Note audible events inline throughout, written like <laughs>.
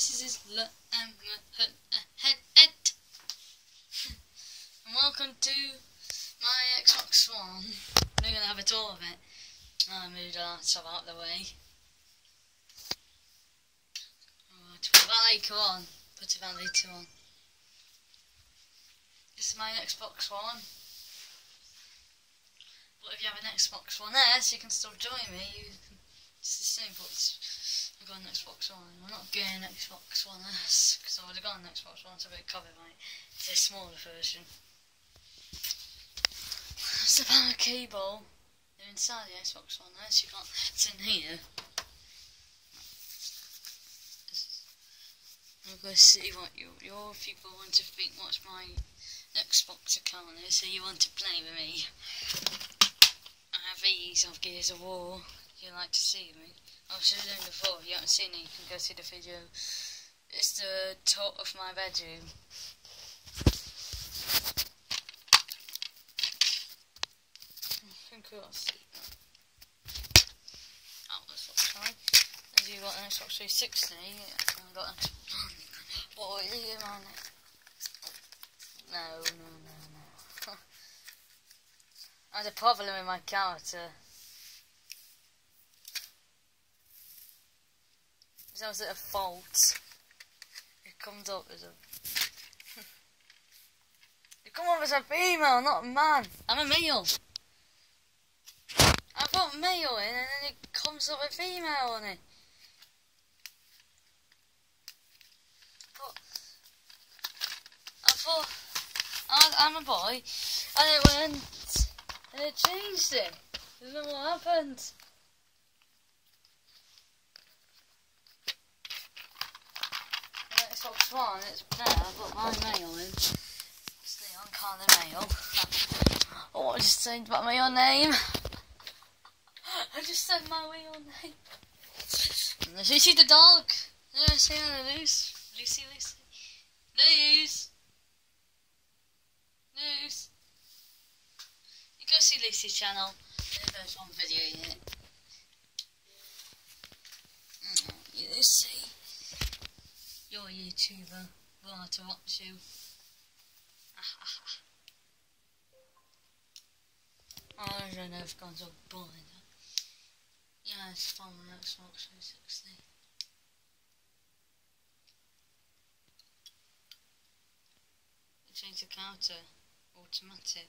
this is L M Head and welcome to my Xbox One. We're gonna have a tour of it. I moved that stuff out of the way. Oh, right, put that later on. Put it back later on. This is my Xbox One. But if you have an Xbox One S, you can still join me. You can, it's the same, but I've got an Xbox One. I'm not getting an Xbox One S because I would have got an Xbox One, so a bit by it's a smaller version. It's the power cable. They're inside the Xbox One S. You got it's in here. I'm going to see what your your people want to think. What's my Xbox account is? So you want to play with me? I have these of Gears of War, you like to see me. I've shown them before, if you haven't seen it, you can go see the video. It's the top of my bedroom. I think we'll see that. Oh, that's what time. And you got an Xbox 360, and got an Xbox <laughs> you on it? No, no, no. <laughs> I had a problem with my character. Was at a fault. It comes up as a... <laughs> it comes up as a female, not a man. I'm a male. I put male in and then it comes up a female on it. But I thought I'm a boy and it went and it changed it. I don't know what happened. One, it's there, I put my mail in. It's the uncommon mail. Oh, I just about my own name. I just said my real name. Lucy the dog. Lucy, Lucy, Lucy, Lucy. Lucy. Lucy go see Lucy's channel. There's one video in it. Lucy. You're a YouTuber. We'll to watch you. <laughs> I don't know if gone so boring. Yeah, it's fun on Xbox 360. Change the counter automatic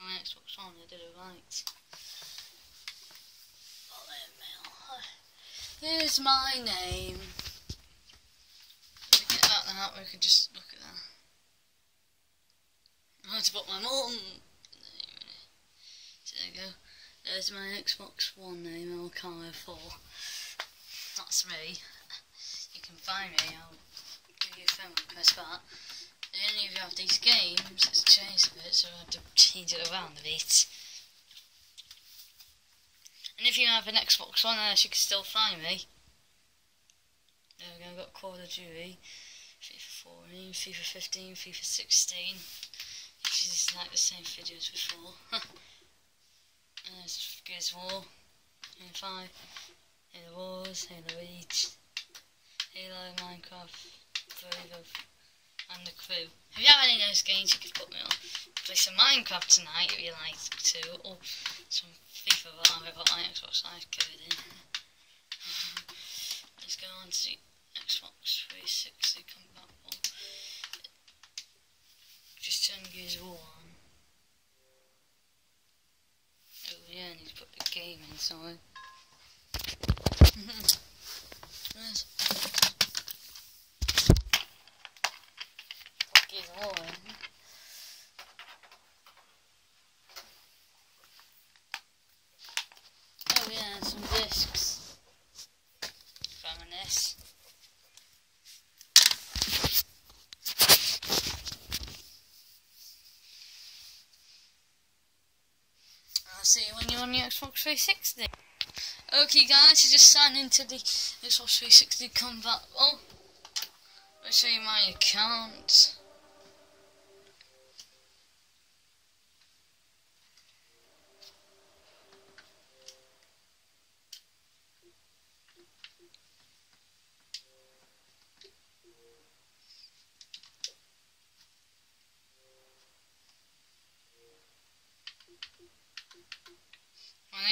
my Xbox One, I did it right. Here's my name. Let me get that out, we can just look at that. I had to put my mum. There you go. There's my Xbox One name, LCar04. That's me. You can find me, I'll give you a phone press that any of you have these games, it's changed a bit, so I have to change it around a bit. And if you have an Xbox One S, you can still find me. There we go, I've got Call of Duty, 14, FIFA 15, FIFA 16, which is like the same video as before. <laughs> there's Gears War, Halo 5, Halo Wars, Halo Reach, Halo, Minecraft, Halo and the crew. If you have any of those games, you could put me on. Play some Minecraft tonight if you like to, or some FIFA, but I've got my Xbox Live code in. <laughs> let's go on to Xbox 360 compatible. Turn Gears on. Oh yeah, need to put the game inside. Eh? <laughs> Oh yeah, some discs from this. I'll see when you're on the Xbox 360. Okay guys, you just signed into the Xbox 360 combat. Oh, I'll show you my account.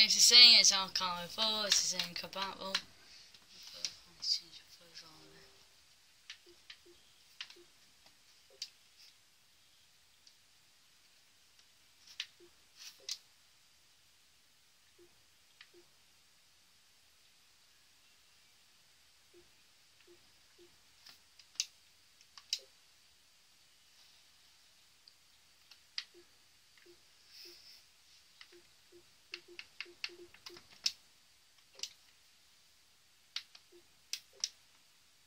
It's the same, it's Archive 4, it's the same compatible. Let's change the profile a bit.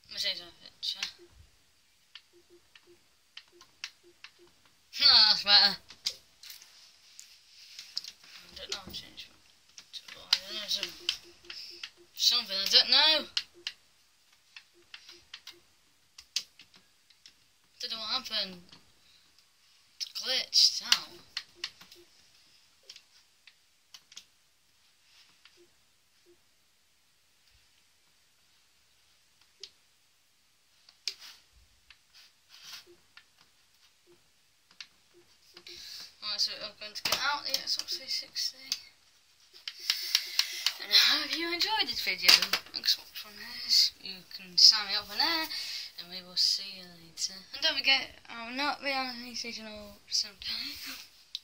Let me change my picture. Ah, that's better. I don't know, change my to I don't know, something, I don't know. Don't know what happened. It glitched out. Right, so I'm going to get out the Xbox 360. And I hope you enjoyed this video. Xbox One S. You can sign me up on there. And we will see you later. And don't forget, I'll not be on any seasonal sometime.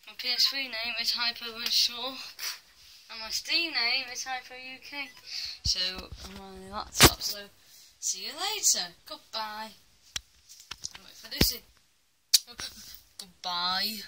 My PS3 name is Hyper Shaw. And my Steam name is Hyper UK. So I'm on the laptop, so see you later. Goodbye. Wait for. <laughs> Goodbye.